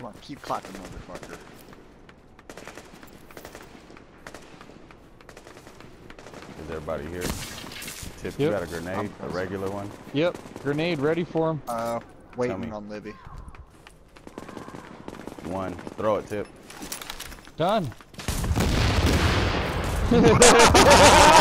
Come on, keep clapping, motherfucker. Is everybody here? Tip, you got a grenade, a regular one? Yep, grenade ready for him. Uh, waiting on Libby. One. Throw it, Tip. Done.